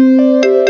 Música